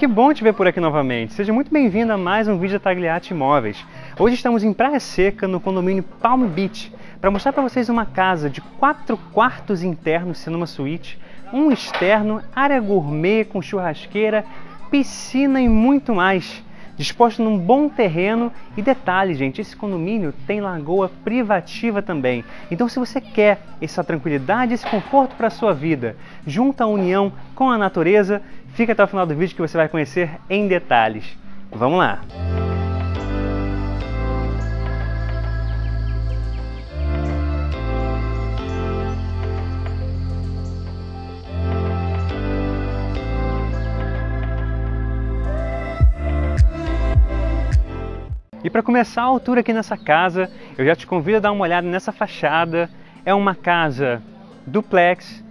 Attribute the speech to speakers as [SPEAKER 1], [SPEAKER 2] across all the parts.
[SPEAKER 1] que bom te ver por aqui novamente. Seja muito bem-vindo a mais um vídeo da Tagliati Imóveis. Hoje estamos em Praia Seca, no condomínio Palm Beach, para mostrar para vocês uma casa de quatro quartos internos, sendo uma suíte, um externo, área gourmet com churrasqueira, piscina e muito mais disposto num bom terreno e detalhe, gente, esse condomínio tem lagoa privativa também. Então, se você quer essa tranquilidade, esse conforto para a sua vida, junto à união com a natureza, fica até o final do vídeo que você vai conhecer em detalhes. Vamos lá! E para começar a altura aqui nessa casa, eu já te convido a dar uma olhada nessa fachada. É uma casa duplex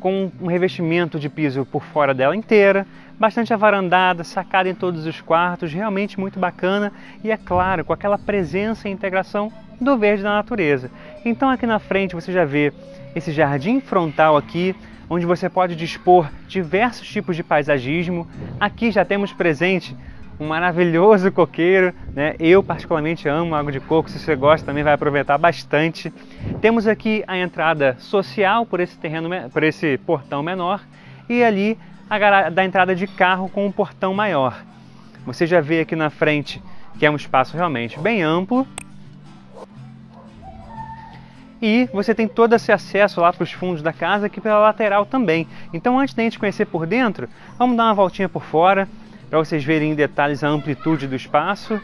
[SPEAKER 1] com um revestimento de piso por fora dela inteira, bastante avarandada, sacada em todos os quartos, realmente muito bacana e é claro, com aquela presença e integração do verde da natureza. Então aqui na frente você já vê esse jardim frontal aqui, onde você pode dispor diversos tipos de paisagismo. Aqui já temos presente um maravilhoso coqueiro, né? Eu particularmente amo água de coco, se você gosta também vai aproveitar bastante. Temos aqui a entrada social por esse terreno, por esse portão menor e ali a da entrada de carro com um portão maior. Você já vê aqui na frente que é um espaço realmente bem amplo. E você tem todo esse acesso lá para os fundos da casa aqui pela lateral também. Então antes da gente conhecer por dentro, vamos dar uma voltinha por fora para vocês verem em detalhes a amplitude do espaço.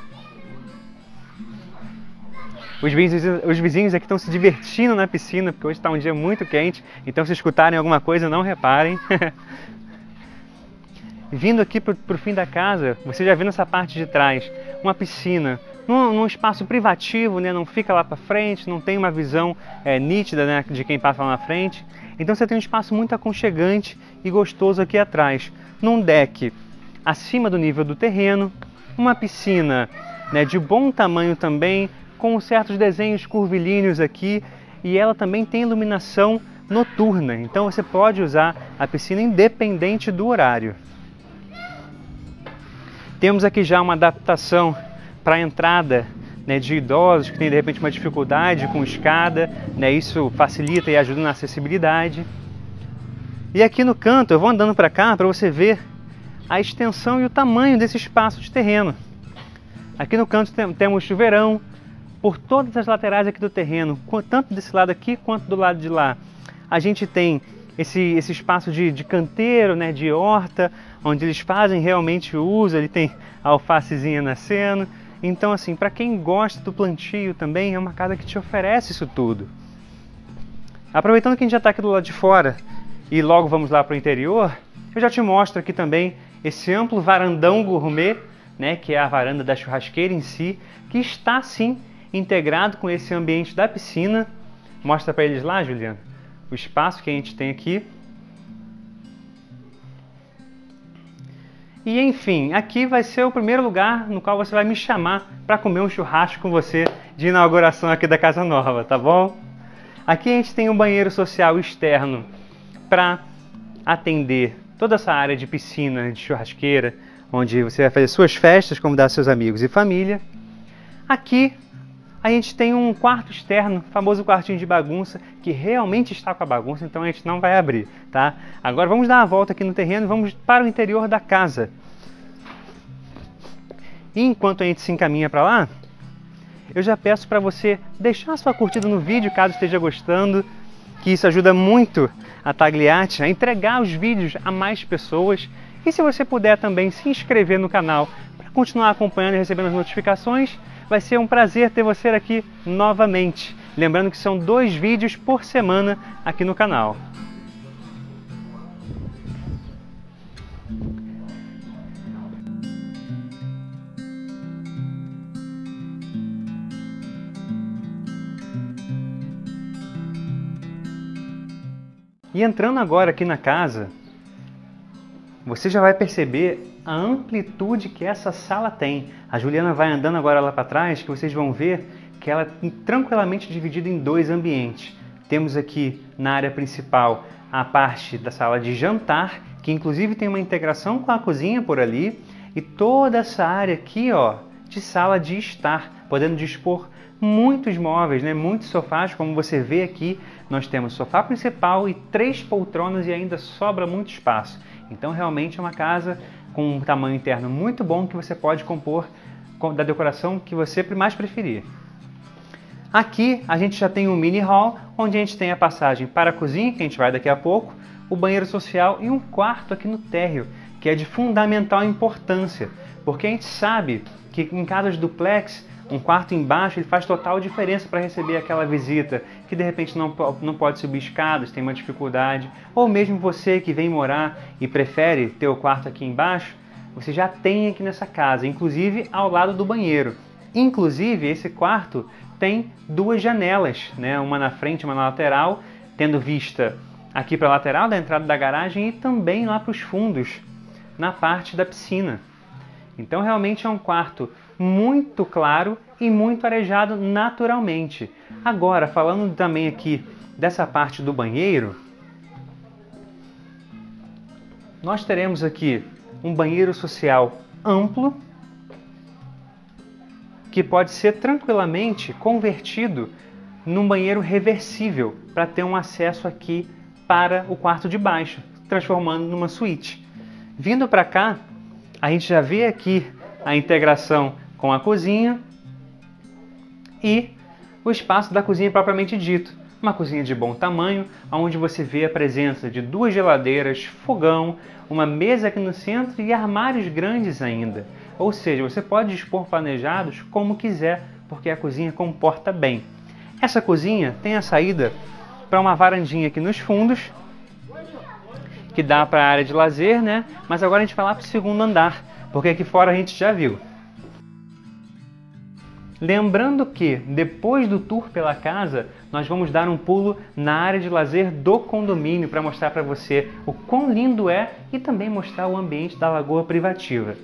[SPEAKER 1] Os vizinhos, os vizinhos aqui estão se divertindo na piscina, porque hoje está um dia muito quente, então se escutarem alguma coisa, não reparem. Vindo aqui para o fim da casa, você já viu nessa parte de trás uma piscina, num, num espaço privativo, né? não fica lá para frente, não tem uma visão é, nítida né? de quem passa lá na frente. Então você tem um espaço muito aconchegante e gostoso aqui atrás. Num deck acima do nível do terreno, uma piscina né, de bom tamanho também, com certos desenhos curvilíneos aqui, e ela também tem iluminação noturna, então você pode usar a piscina independente do horário. Temos aqui já uma adaptação para a entrada né, de idosos que têm de repente uma dificuldade com escada, né, isso facilita e ajuda na acessibilidade. E aqui no canto, eu vou andando para cá para você ver a extensão e o tamanho desse espaço de terreno. Aqui no canto temos chuveirão, por todas as laterais aqui do terreno, tanto desse lado aqui quanto do lado de lá. A gente tem esse, esse espaço de, de canteiro, né, de horta, onde eles fazem realmente uso, ele tem a alfacezinha nascendo. Então, assim, para quem gosta do plantio também, é uma casa que te oferece isso tudo. Aproveitando que a gente já está aqui do lado de fora e logo vamos lá para o interior, eu já te mostro aqui também esse amplo varandão gourmet, né, que é a varanda da churrasqueira em si, que está sim integrado com esse ambiente da piscina. Mostra para eles lá, Juliana, o espaço que a gente tem aqui. E enfim, aqui vai ser o primeiro lugar no qual você vai me chamar para comer um churrasco com você de inauguração aqui da casa nova, tá bom? Aqui a gente tem um banheiro social externo para atender toda essa área de piscina, de churrasqueira, onde você vai fazer suas festas, convidar seus amigos e família. Aqui a gente tem um quarto externo, famoso quartinho de bagunça, que realmente está com a bagunça, então a gente não vai abrir, tá? Agora vamos dar uma volta aqui no terreno vamos para o interior da casa. E enquanto a gente se encaminha para lá, eu já peço para você deixar sua curtida no vídeo, caso esteja gostando, que isso ajuda muito a Tagliati a entregar os vídeos a mais pessoas. E se você puder também se inscrever no canal para continuar acompanhando e recebendo as notificações, vai ser um prazer ter você aqui novamente. Lembrando que são dois vídeos por semana aqui no canal. E entrando agora aqui na casa, você já vai perceber a amplitude que essa sala tem. A Juliana vai andando agora lá para trás, que vocês vão ver que ela é tranquilamente dividida em dois ambientes. Temos aqui na área principal a parte da sala de jantar, que inclusive tem uma integração com a cozinha por ali, e toda essa área aqui, ó, de sala de estar, podendo dispor muitos móveis, né? muitos sofás, como você vê aqui, nós temos sofá principal e três poltronas e ainda sobra muito espaço. Então realmente é uma casa com um tamanho interno muito bom que você pode compor da decoração que você mais preferir. Aqui a gente já tem um mini hall, onde a gente tem a passagem para a cozinha, que a gente vai daqui a pouco, o banheiro social e um quarto aqui no térreo, que é de fundamental importância, porque a gente sabe que em casas duplex um quarto embaixo ele faz total diferença para receber aquela visita que de repente não, não pode subir escadas, tem uma dificuldade, ou mesmo você que vem morar e prefere ter o quarto aqui embaixo, você já tem aqui nessa casa, inclusive ao lado do banheiro. Inclusive esse quarto tem duas janelas, né? uma na frente, uma na lateral, tendo vista aqui para a lateral da entrada da garagem e também lá para os fundos, na parte da piscina. Então realmente é um quarto muito claro e muito arejado naturalmente. Agora, falando também aqui dessa parte do banheiro, nós teremos aqui um banheiro social amplo que pode ser tranquilamente convertido num banheiro reversível para ter um acesso aqui para o quarto de baixo, transformando numa suíte. Vindo para cá, a gente já vê aqui a integração com a cozinha e o espaço da cozinha propriamente dito. Uma cozinha de bom tamanho, onde você vê a presença de duas geladeiras, fogão, uma mesa aqui no centro e armários grandes ainda. Ou seja, você pode dispor planejados como quiser, porque a cozinha comporta bem. Essa cozinha tem a saída para uma varandinha aqui nos fundos, que dá para a área de lazer, né? Mas agora a gente vai lá para o segundo andar, porque aqui fora a gente já viu. Lembrando que depois do tour pela casa, nós vamos dar um pulo na área de lazer do condomínio para mostrar para você o quão lindo é e também mostrar o ambiente da lagoa privativa.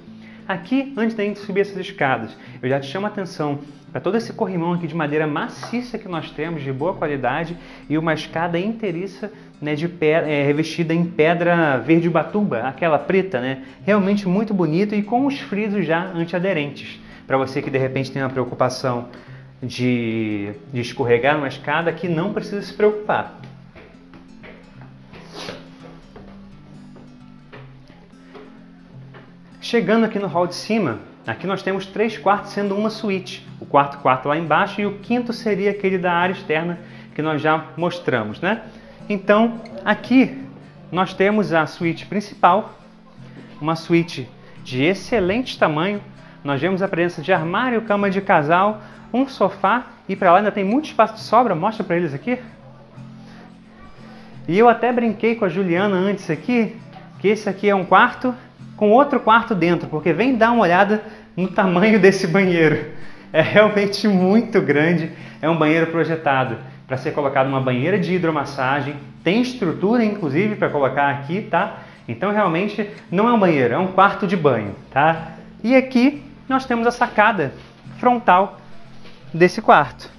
[SPEAKER 1] Aqui, antes da gente subir essas escadas, eu já te chamo a atenção para todo esse corrimão aqui de madeira maciça que nós temos, de boa qualidade, e uma escada inteiriça né, de é, revestida em pedra verde batuba, aquela preta, né? Realmente muito bonito e com os frisos já antiaderentes para você que de repente tem uma preocupação de, de escorregar numa escada, que não precisa se preocupar. Chegando aqui no hall de cima, aqui nós temos três quartos, sendo uma suíte. O quarto quarto lá embaixo e o quinto seria aquele da área externa que nós já mostramos, né? Então, aqui nós temos a suíte principal, uma suíte de excelente tamanho, nós vemos a presença de armário, cama de casal, um sofá e para lá ainda tem muito espaço de sobra. Mostra para eles aqui. E eu até brinquei com a Juliana antes aqui, que esse aqui é um quarto com outro quarto dentro, porque vem dar uma olhada no tamanho desse banheiro. É realmente muito grande, é um banheiro projetado para ser colocado uma banheira de hidromassagem, tem estrutura inclusive para colocar aqui, tá? Então realmente não é um banheiro, é um quarto de banho, tá? E aqui nós temos a sacada frontal desse quarto.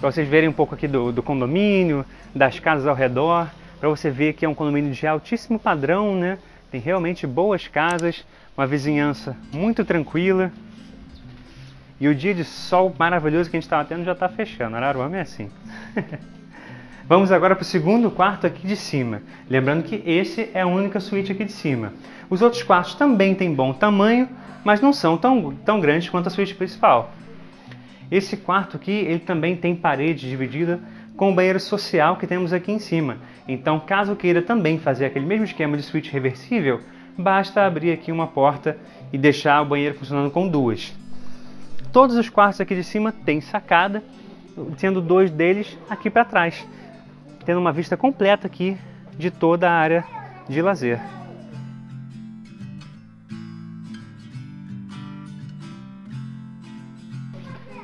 [SPEAKER 1] Para vocês verem um pouco aqui do, do condomínio, das casas ao redor, para você ver que é um condomínio de altíssimo padrão, né? Tem realmente boas casas, uma vizinhança muito tranquila. E o dia de sol maravilhoso que a gente estava tendo já está fechando. Araruama é assim. Vamos agora para o segundo quarto aqui de cima. Lembrando que esse é a única suíte aqui de cima. Os outros quartos também têm bom tamanho, mas não são tão, tão grandes quanto a suíte principal. Esse quarto aqui ele também tem parede dividida com o banheiro social que temos aqui em cima. Então, caso queira também fazer aquele mesmo esquema de suíte reversível, basta abrir aqui uma porta e deixar o banheiro funcionando com duas. Todos os quartos aqui de cima têm sacada, sendo dois deles aqui para trás tendo uma vista completa aqui de toda a área de lazer.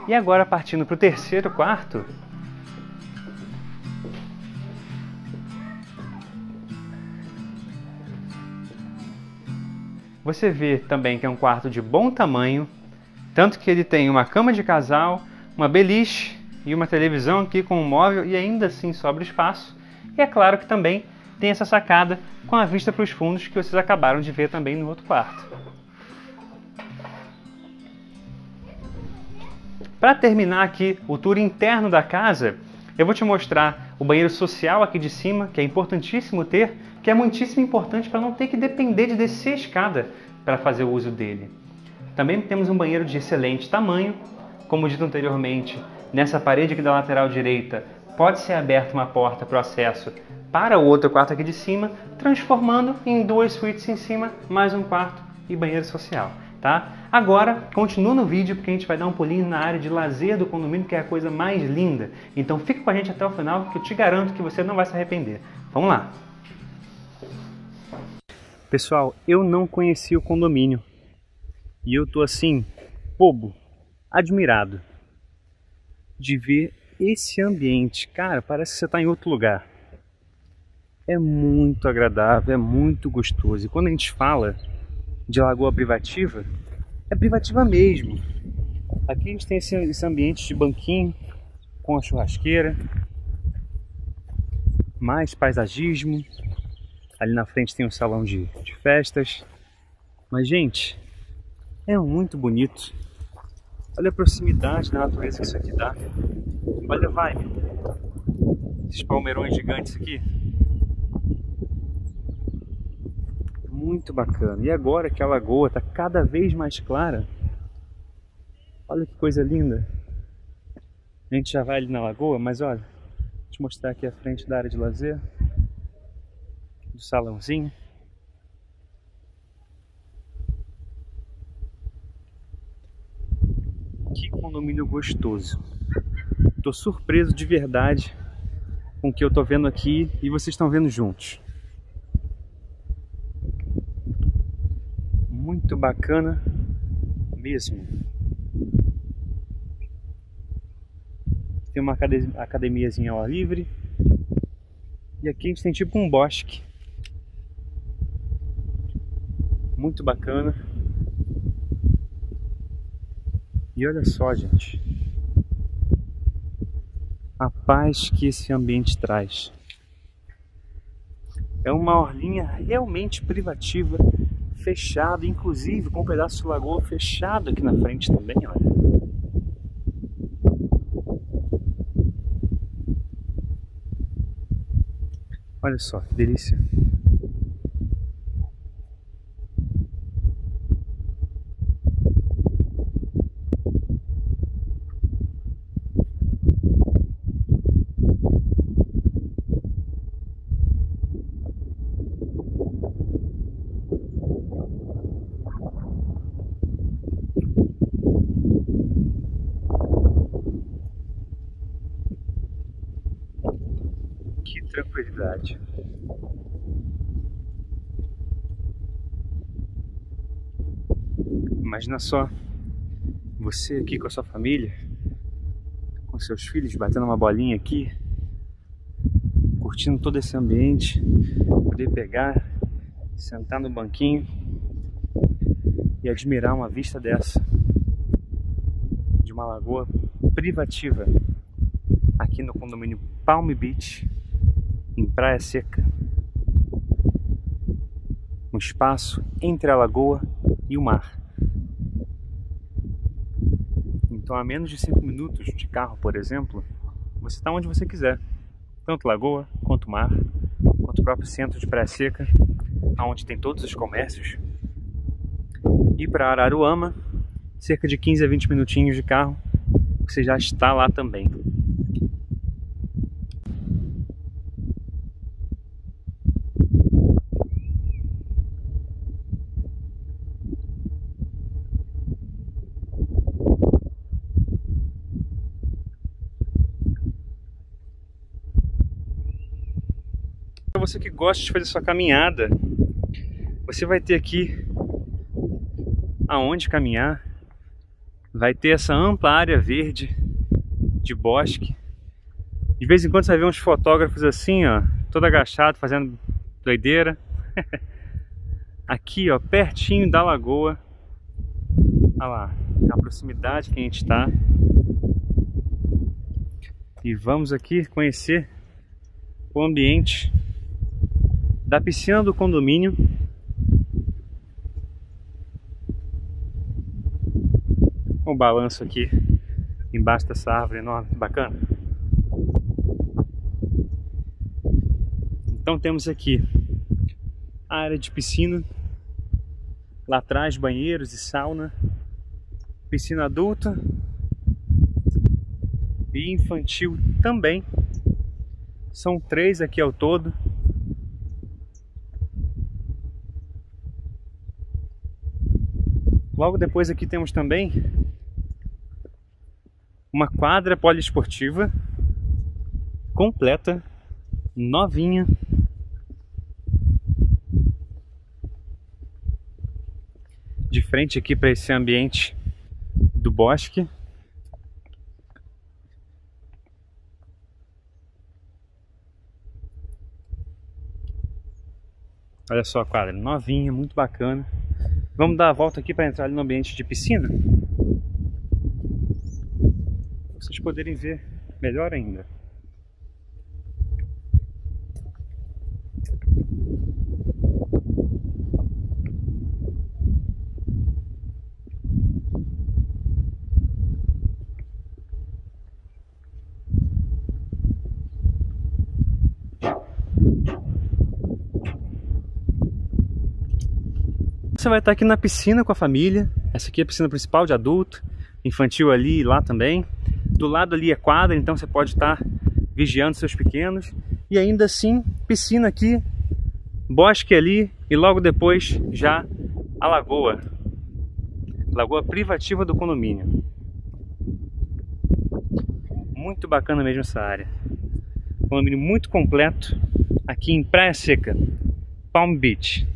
[SPEAKER 1] E agora partindo para o terceiro quarto, você vê também que é um quarto de bom tamanho, tanto que ele tem uma cama de casal, uma beliche e uma televisão aqui com um móvel e ainda assim sobra espaço. E é claro que também tem essa sacada com a vista para os fundos que vocês acabaram de ver também no outro quarto. Para terminar aqui o tour interno da casa, eu vou te mostrar o banheiro social aqui de cima, que é importantíssimo ter, que é muitíssimo importante para não ter que depender de descer a escada para fazer o uso dele. Também temos um banheiro de excelente tamanho, como dito anteriormente, nessa parede aqui da lateral direita pode ser aberta uma porta para o acesso para o outro quarto aqui de cima, transformando em duas suítes em cima, mais um quarto e banheiro social. Tá? Agora, continua no vídeo porque a gente vai dar um pulinho na área de lazer do condomínio, que é a coisa mais linda. Então fica com a gente até o final, que eu te garanto que você não vai se arrepender. Vamos lá! Pessoal, eu não conheci o condomínio. E eu tô assim, bobo, admirado de ver esse ambiente. Cara, parece que você está em outro lugar. É muito agradável, é muito gostoso. E quando a gente fala de lagoa privativa, é privativa mesmo. Aqui a gente tem esse, esse ambiente de banquinho com a churrasqueira, mais paisagismo. Ali na frente tem um salão de, de festas. Mas, gente, é muito bonito. Olha a proximidade da natureza que isso aqui dá. Olha a vibe. Esses palmeirões gigantes aqui. Muito bacana. E agora que a lagoa está cada vez mais clara, olha que coisa linda. A gente já vai ali na lagoa, mas olha, vou te mostrar aqui a frente da área de lazer, do salãozinho. Que condomínio gostoso. Tô surpreso de verdade com o que eu tô vendo aqui e vocês estão vendo juntos. Muito bacana mesmo. Tem uma academiazinha ao ar livre. E aqui a gente tem tipo um bosque. Muito bacana. E olha só, gente, a paz que esse ambiente traz. É uma orlinha realmente privativa, fechada, inclusive com um pedaço de lagoa fechado aqui na frente também, olha. Olha só que delícia. Tranquilidade. Imagina só, você aqui com a sua família, com seus filhos batendo uma bolinha aqui, curtindo todo esse ambiente, poder pegar, sentar no banquinho e admirar uma vista dessa de uma lagoa privativa aqui no condomínio Palm Beach em Praia Seca. Um espaço entre a lagoa e o mar. Então, a menos de 5 minutos de carro, por exemplo, você está onde você quiser. Tanto lagoa, quanto mar, quanto o próprio centro de Praia Seca, onde tem todos os comércios. E para Araruama, cerca de 15 a 20 minutinhos de carro, você já está lá também. Você que gosta de fazer sua caminhada, você vai ter aqui aonde caminhar. Vai ter essa ampla área verde de bosque. De vez em quando você vai ver uns fotógrafos assim, ó, todo agachado, fazendo doideira. Aqui, ó, pertinho da lagoa. Olha lá, a proximidade que a gente está. E vamos aqui conhecer o ambiente da piscina do condomínio. O balanço aqui embaixo dessa árvore enorme, bacana. Então temos aqui a área de piscina, lá atrás banheiros e sauna, piscina adulta e infantil também. São três aqui ao todo. Logo depois aqui temos também uma quadra poliesportiva completa, novinha. De frente aqui para esse ambiente do bosque. Olha só a quadra, novinha, muito bacana. Vamos dar a volta aqui para entrar no ambiente de piscina? Vocês poderem ver melhor ainda. Você vai estar aqui na piscina com a família. Essa aqui é a piscina principal de adulto, infantil ali e lá também. Do lado ali é quadra, então você pode estar vigiando seus pequenos. E ainda assim, piscina aqui, bosque ali e logo depois já a lagoa. Lagoa privativa do condomínio. Muito bacana mesmo essa área. Condomínio muito completo aqui em Praia Seca, Palm Beach.